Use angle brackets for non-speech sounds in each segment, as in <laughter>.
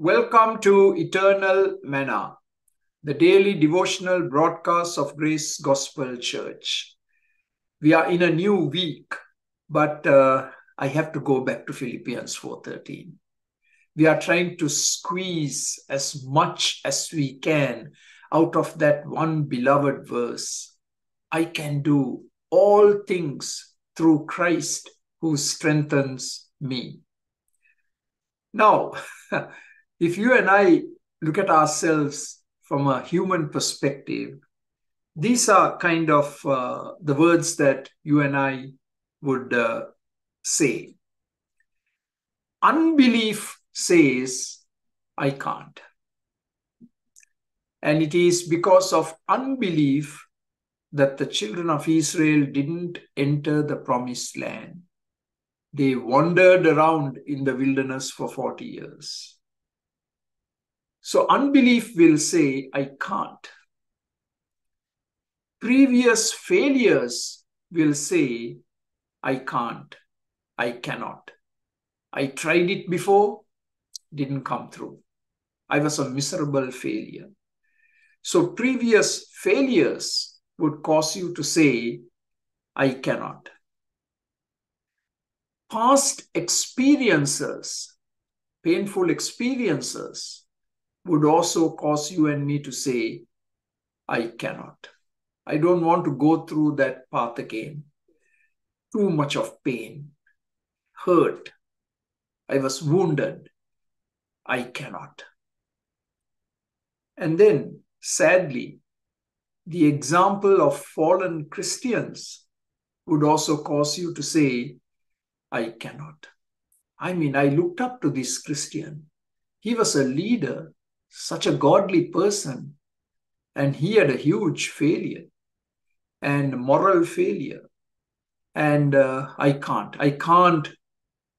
Welcome to Eternal Manna, the daily devotional broadcast of Grace Gospel Church. We are in a new week, but uh, I have to go back to Philippians 4:13. We are trying to squeeze as much as we can out of that one beloved verse. I can do all things through Christ who strengthens me. Now, <laughs> if you and I look at ourselves from a human perspective, these are kind of uh, the words that you and I would uh, say. Unbelief says, I can't. And it is because of unbelief that the children of Israel didn't enter the promised land. They wandered around in the wilderness for 40 years. So unbelief will say, I can't. Previous failures will say, I can't, I cannot. I tried it before, didn't come through. I was a miserable failure. So previous failures would cause you to say, I cannot. Past experiences, painful experiences, would also cause you and me to say, I cannot. I don't want to go through that path again. Too much of pain, hurt. I was wounded. I cannot. And then, sadly, the example of fallen Christians would also cause you to say, I cannot. I mean, I looked up to this Christian. He was a leader such a godly person, and he had a huge failure and moral failure. And uh, I can't, I can't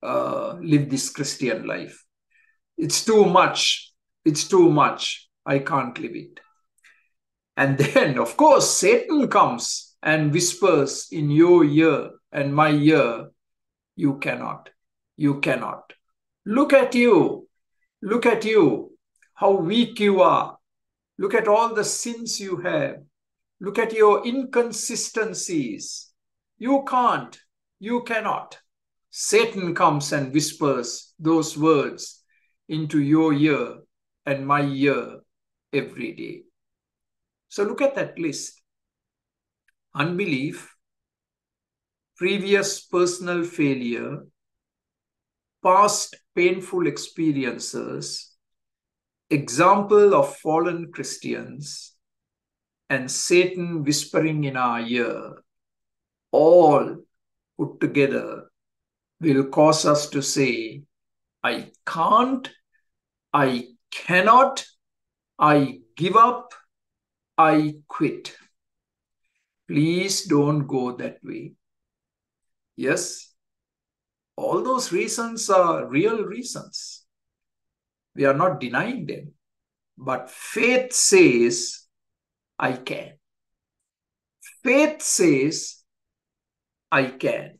uh, live this Christian life. It's too much. It's too much. I can't live it. And then, of course, Satan comes and whispers in your ear and my ear, you cannot, you cannot. Look at you, look at you how weak you are. Look at all the sins you have. Look at your inconsistencies. You can't. You cannot. Satan comes and whispers those words into your ear and my ear every day. So look at that list unbelief, previous personal failure, past painful experiences, example of fallen Christians and Satan whispering in our ear, all put together will cause us to say, I can't, I cannot, I give up, I quit. Please don't go that way. Yes, all those reasons are real reasons. We are not denying them. But faith says, I can. Faith says, I can.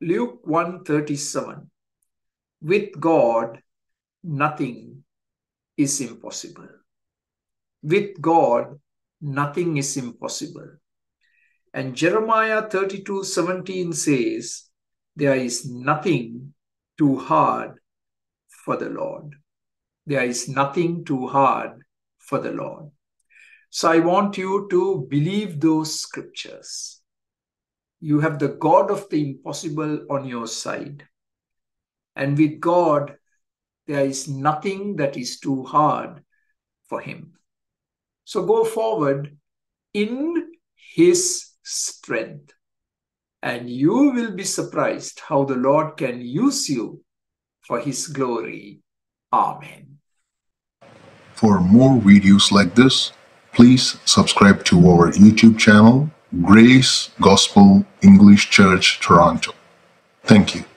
Luke 137. With God, nothing is impossible. With God, nothing is impossible. And Jeremiah 32 17 says, There is nothing too hard for the Lord. There is nothing too hard for the Lord. So I want you to believe those scriptures. You have the God of the impossible on your side. And with God, there is nothing that is too hard for him. So go forward in his strength. And you will be surprised how the Lord can use you for his glory. Amen. For more videos like this, please subscribe to our YouTube channel, Grace Gospel English Church Toronto. Thank you.